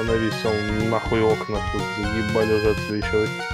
навесил нахуй окна тут заебали уже отсвечивать.